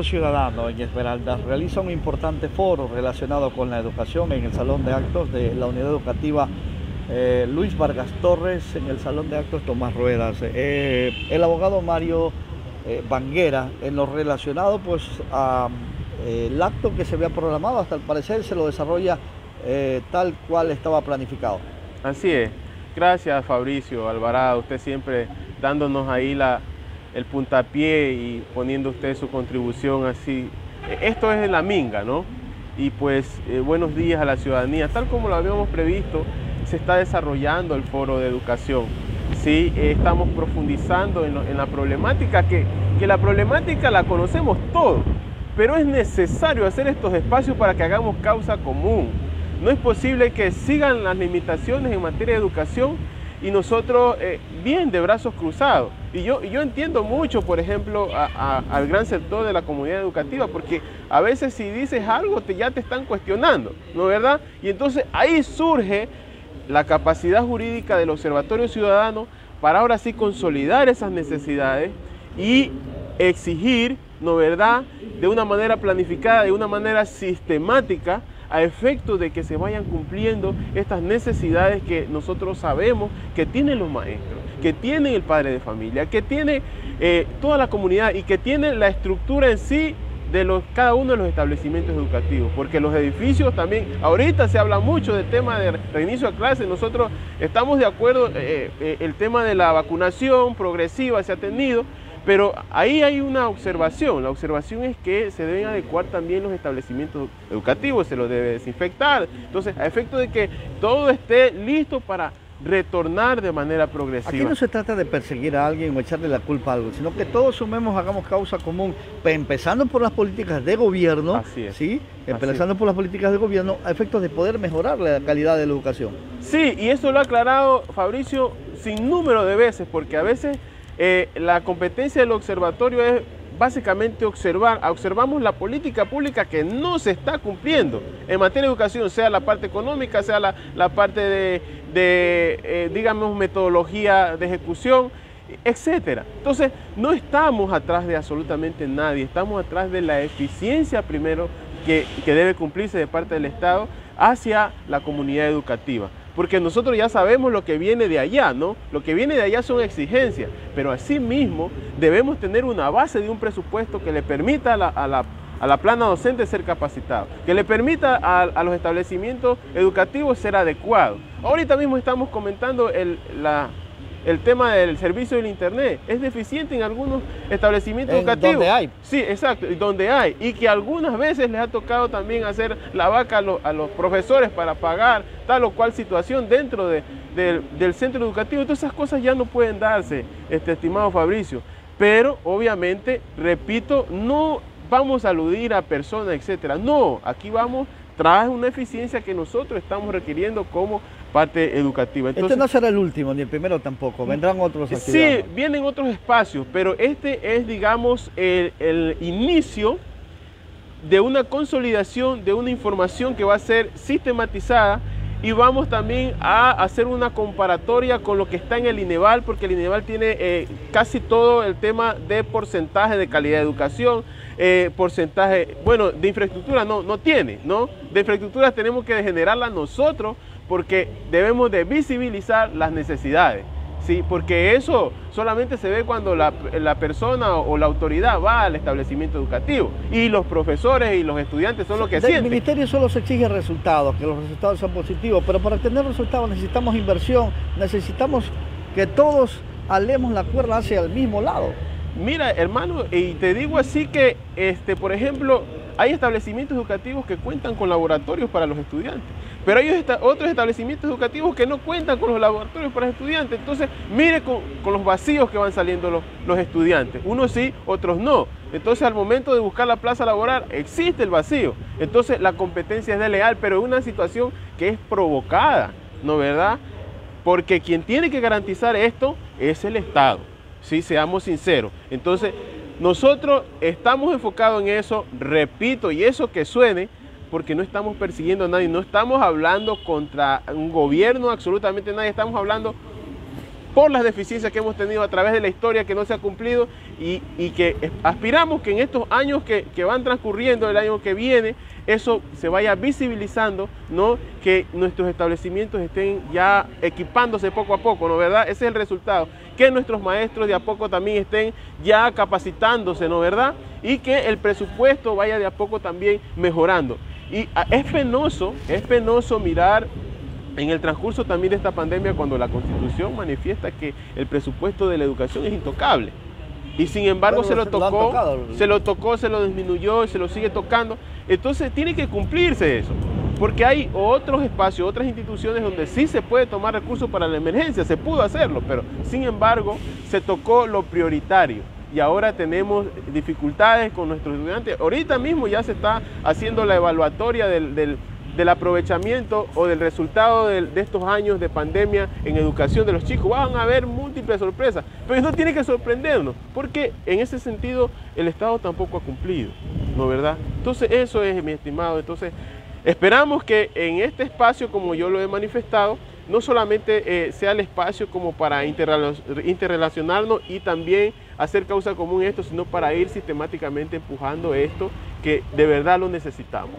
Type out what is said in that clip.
Ciudadano en Esmeralda realiza un importante foro relacionado con la educación en el Salón de Actos de la Unidad Educativa eh, Luis Vargas Torres en el Salón de Actos Tomás Ruedas. Eh, el abogado Mario eh, Banguera en lo relacionado pues al acto que se había programado, hasta el parecer se lo desarrolla tal cual estaba planificado. Así es. Gracias Fabricio Alvarado, usted siempre dándonos ahí la, el puntapié y poniendo usted su contribución así. Esto es la minga, ¿no? Y pues eh, buenos días a la ciudadanía. Tal como lo habíamos previsto, se está desarrollando el foro de educación. Sí, estamos profundizando en, la problemática, que, que la problemática la conocemos todos, pero es necesario hacer estos espacios para que hagamos causa común. No es posible que sigan las limitaciones en materia de educación y nosotros eh, bien de brazos cruzados. Y yo, yo entiendo mucho, por ejemplo, al gran sector de la comunidad educativa, porque a veces si dices algo te, ya te están cuestionando, ¿no verdad? Y entonces ahí surge la capacidad jurídica del Observatorio Ciudadano para ahora sí consolidar esas necesidades y exigir, ¿no verdad?, de una manera planificada, de una manera sistemática, a efecto de que se vayan cumpliendo estas necesidades que nosotros sabemos que tienen los maestros, que tiene el padre de familia, que tiene eh, toda la comunidad y que tiene la estructura en sí de los, cada uno de los establecimientos educativos, porque los edificios también, ahorita se habla mucho del tema de reinicio a clases, nosotros estamos de acuerdo, eh, eh, el tema de la vacunación progresiva se ha tenido, pero ahí hay una observación, la observación es que se deben adecuar también los establecimientos educativos, se los debe desinfectar, entonces a efecto de que todo esté listo para retornar de manera progresiva. Aquí no se trata de perseguir a alguien o echarle la culpa a algo, sino que todos sumemos, hagamos causa común, empezando por las políticas de gobierno, Así ¿sí? empezando por las políticas de gobierno, a efectos de poder mejorar la calidad de la educación. Sí, y eso lo ha aclarado Fabricio sin número de veces, porque a veces eh, la competencia del observatorio es básicamente observar, observamos la política pública que no se está cumpliendo en materia de educación, sea la parte económica, sea la, parte de, eh, digamos, metodología de ejecución, etcétera. Entonces, no estamos atrás de absolutamente nadie, estamos atrás de la eficiencia primero que debe cumplirse de parte del Estado hacia la comunidad educativa porque nosotros ya sabemos lo que viene de allá, ¿no? Lo que viene de allá son exigencias, pero asimismo debemos tener una base de un presupuesto que le permita a la, plana docente ser capacitado, que le permita a, los establecimientos educativos ser adecuados. Ahorita mismo estamos comentando la, el tema del servicio del Internet. Es deficiente en algunos establecimientos educativos. Donde hay. Sí, exacto, donde hay. Y que algunas veces les ha tocado también hacer la vaca a, los profesores para pagar tal o cual situación dentro del centro educativo. Entonces esas cosas ya no pueden darse, este, estimado Fabricio. Pero obviamente, repito, no vamos a aludir a personas, etcétera. No, aquí vamos tras una eficiencia que nosotros estamos requiriendo como parte educativa. Entonces, este no será el último, ni el primero tampoco, vendrán otros Sí, vienen otros espacios, pero este es, digamos, el, inicio de una consolidación de una información que va a ser sistematizada y vamos también a hacer una comparatoria con lo que está en el INEVAL, porque el INEVAL tiene eh, casi todo el tema de porcentaje de calidad de educación, eh, porcentaje, bueno, de infraestructura no, no tiene, ¿no? De infraestructura tenemos que generarla nosotros porque debemos de visibilizar las necesidades. Sí, porque eso solamente se ve cuando la, persona o la autoridad va al establecimiento educativo y los profesores y los estudiantes son los que sienten. El ministerio solo se exige resultados, que los resultados sean positivos, pero para tener resultados necesitamos inversión, necesitamos que todos alemos la cuerda hacia el mismo lado. Mira, hermano, y te digo así que, este, por ejemplo, hay establecimientos educativos que cuentan con laboratorios para los estudiantes, pero hay otros establecimientos educativos que no cuentan con los laboratorios para estudiantes. Entonces, mire con, los vacíos que van saliendo los, estudiantes. Unos sí, otros no. Entonces, al momento de buscar la plaza laboral, existe el vacío. Entonces, la competencia es desleal, pero es una situación que es provocada, ¿no verdad? Porque quien tiene que garantizar esto es el Estado. Sí, seamos sinceros. Entonces, nosotros estamos enfocados en eso, repito, y eso que suene, porque no estamos persiguiendo a nadie, no estamos hablando contra un gobierno, absolutamente nadie, estamos hablando por las deficiencias que hemos tenido a través de la historia que no se ha cumplido y, que aspiramos que en estos años que, que, van transcurriendo, el año que viene, eso se vaya visibilizando, ¿no? que nuestros establecimientos estén ya equipándose poco a poco, ¿no verdad? Ese es el resultado, que nuestros maestros de a poco también estén ya capacitándose, ¿no verdad? Y que el presupuesto vaya de a poco también mejorando. Y ah, es penoso, es penoso mirar en el transcurso también de esta pandemia cuando la Constitución manifiesta que el presupuesto de la educación es intocable. Y sin embargo se lo tocó, se lo tocó, se lo disminuyó y se lo sigue tocando. Entonces tiene que cumplirse eso. Porque hay otros espacios, otras instituciones donde sí se puede tomar recursos para la emergencia, se pudo hacerlo, pero sin embargo se tocó lo prioritario y ahora tenemos dificultades con nuestros estudiantes. Ahorita mismo ya se está haciendo la evaluatoria del, aprovechamiento o del resultado de, estos años de pandemia en educación de los chicos. Van a haber múltiples sorpresas, pero eso tiene que sorprendernos, porque en ese sentido el Estado tampoco ha cumplido, ¿no verdad? Entonces eso es, mi estimado. Entonces esperamos que en este espacio, como yo lo he manifestado, no solamente eh, sea el espacio como para interrelacionarnos y también hacer causa común esto, sino para ir sistemáticamente empujando esto que de verdad lo necesitamos.